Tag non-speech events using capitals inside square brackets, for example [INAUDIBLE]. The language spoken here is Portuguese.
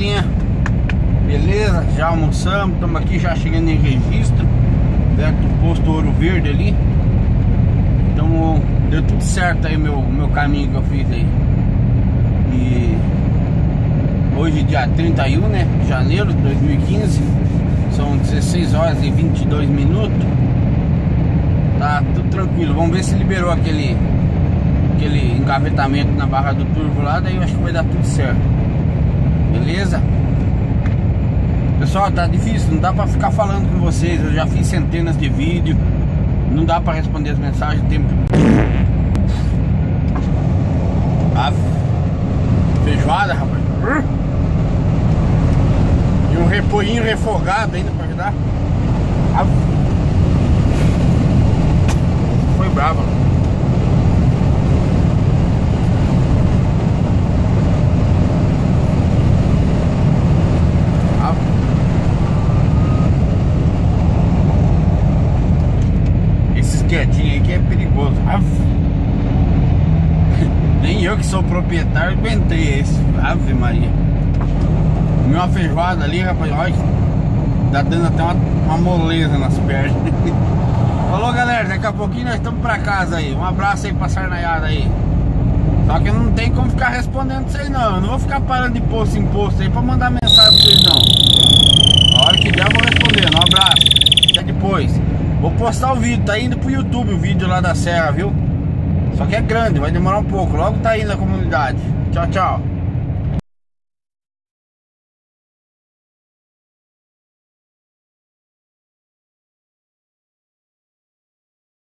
galerinha Beleza, já almoçamos Estamos aqui já chegando em registro Perto do posto Ouro Verde ali. Então deu tudo certo aí meu, meu caminho que eu fiz aí. E Hoje dia 31 né, janeiro de 2015 São 16 horas e 22 minutos. Tá tudo tranquilo. Vamos ver se liberou aquele Aquele engavetamento na barra do turbo lá Daí eu acho que vai dar tudo certo Beleza? Pessoal, tá difícil, não dá pra ficar falando com vocês. Eu já fiz centenas de vídeos Não dá pra responder as mensagens tempo ah, Feijoada, rapaz. E um repoinho refogado ainda pra ajudar quietinho aí que é perigoso. [LAUGHS] Nem eu que sou proprietário aguentei esse. Ave Maria. Comi uma feijoada ali, rapaz. Olha, tá dando até uma, uma moleza nas pernas. [LAUGHS] Falou galera, daqui a pouquinho nós estamos pra casa aí. Um abraço aí pra Sarnaiada aí. Só que não tem como ficar respondendo vocês não. Eu não vou ficar parando de posto em posto aí pra mandar mensagem pra vocês não. A hora que der eu vou responder. Um abraço. Até depois. Vou postar o vídeo, tá indo pro YouTube o vídeo lá da serra, viu? Só que é grande, vai demorar um pouco. Logo tá indo na comunidade. Tchau, tchau.